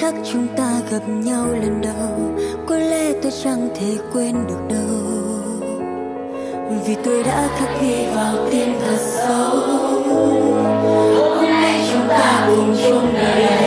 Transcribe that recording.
khắc chúng ta gặp nhau lần đầu. Có lẽ tôi chẳng thể quên được đâu. Vì tôi đã khắc ghi vào tim thật sâu. Hôm nay chúng ta cùng chung đời.